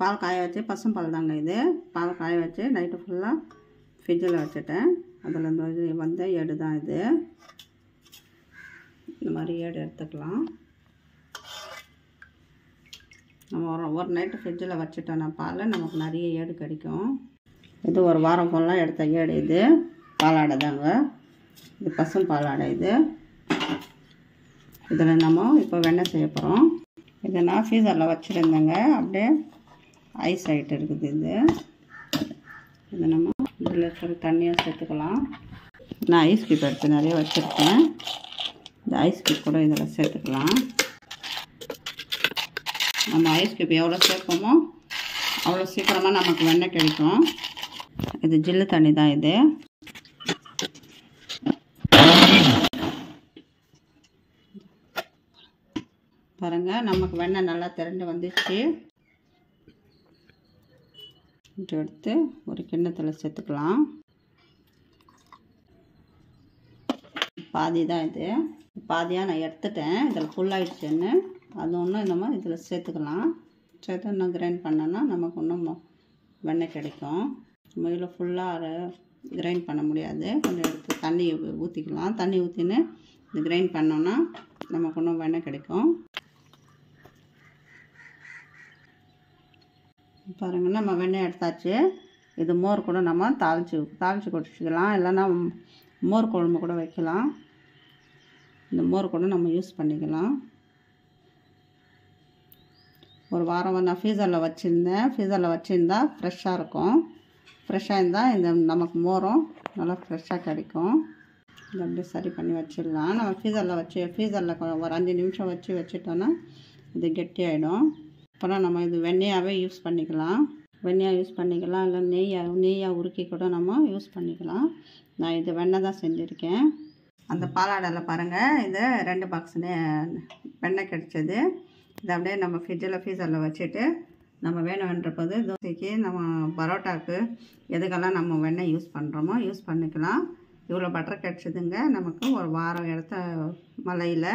பால் காய வச்சு பசும் பால் தாங்க இது. பால் காய வச்சு நைட்டு ஃபுல்லாக ஃப்ரிட்ஜில் வச்சுட்டேன். அதில் இந்த வந்த ஏடு தான் இது. இந்த மாதிரி ஏடு எடுத்துக்கலாம். நம்ம ஒரு ஒரு நைட்டு ஃப்ரிட்ஜில் வச்சுட்டோன்னா பால் நமக்கு நிறைய ஏடு கிடைக்கும். இது ஒரு வாரம் ஃபுல்லாக எடுத்த ஏடு இது. பாலாடை தாங்க இது பசும் பாலாடை இது. இதில் நம்ம இப்போ வெண்ணெய் செய்ய போகிறோம் இதை நான் ஃப்ரீசரில் வச்சுருந்தேங்க. அப்படியே ஐஸ் ஆகிட்டு இருக்குது இது. இதை நம்ம இதில் இருக்கிற தண்ணியாக சேர்த்துக்கலாம். நான் ஐஸ் கியூப் எடுத்து நிறைய வச்சுருக்கேன். இந்த ஐஸ் கியூப் கூட இதில் சேர்த்துக்கலாம். நம்ம ஐஸ் கியூப் எவ்வளோ சேர்ப்போமோ அவ்வளோ சீக்கிரமாக நமக்கு வெண்ணெய் கிடைக்கும். இது ஜில்லு தண்ணி தான் இது. பாருங்கள் நமக்கு வெண்ணெய் நல்லா திரண்டு வந்துச்சு எடுத்து ஒரு கிண்ணத்தில் சேர்த்துக்கலாம். பாதி தான் இது. பாதியாக நான் எடுத்துட்டேன். இதில் ஃபுல்லாகிடுச்சுன்னு அது ஒன்றும் நம்ம இதில் சேர்த்துக்கலாம். சேர்த்து இன்னும் கிரைண்ட் பண்ணோன்னா நமக்கு இன்னும் வெண்ணெய் கிடைக்கும். நம்ம இதில் ஃபுல்லாக கிரைண்ட் பண்ண முடியாது. கொஞ்சம் எடுத்து தண்ணி ஊற்றிக்கலாம் தண்ணி ஊற்றின்னு இது கிரைண்ட் பண்ணோன்னா நமக்கு இன்னும் வெண்ணெய் கிடைக்கும். பாருங்கள் நம்ம வெண்ணெய் எடுத்தாச்சு. இது மோர் கூட நம்ம தாளிச்சு தாளிச்சு குடிச்சிக்கலாம் இல்லைன்னா மோர் குழம்பு கூட வைக்கலாம். இந்த மோர் கூட நம்ம யூஸ் பண்ணிக்கலாம். ஒரு வாரம் நான் ஃப்ரீசரில் வச்சுருந்தேன். ஃப்ரீசரில் வச்சுருந்தா ஃப்ரெஷ்ஷாக இருக்கும். ஃப்ரெஷ்ஷாக இருந்தால் இந்த நமக்கு மோரும் நல்லா ஃப்ரெஷ்ஷாக கிடைக்கும். இதை அப்படியே சரி பண்ணி வச்சிடலாம். நம்ம ஃப்ரீசரில் வச்சு ஃப்ரீசரில் ஒரு அஞ்சு நிமிஷம் வச்சு வச்சுட்டோன்னா இது கெட்டியாயிடும். அப்புறம் நம்ம இது வெண்ணெயாகவே யூஸ் பண்ணிக்கலாம். வெண்ணெயாக யூஸ் பண்ணிக்கலாம். இல்லை நெய்யாக நெய்யாக உருக்கி கூட நம்ம யூஸ் பண்ணிக்கலாம். நான் இது வெண்ணெய் தான் செஞ்சுருக்கேன். அந்த பாலாடையில் பாருங்கள் இது ரெண்டு பாக்ஸ்னே வெண்ணெய் கிடச்சிது. இதை அப்படியே நம்ம ஃப்ரிட்ஜில் ஃப்ரீசரில் வச்சுட்டு நம்ம வேணுன்ற போது தோசைக்கு நம்ம பரோட்டாக்கு எதுக்கெல்லாம் நம்ம வெண்ணெய் யூஸ் பண்ணுறோமோ யூஸ் பண்ணிக்கலாம். இவ்வளோ பட்டர் கிடச்சிதுங்க. நமக்கு ஒரு வாரம் இடத்த மலையில்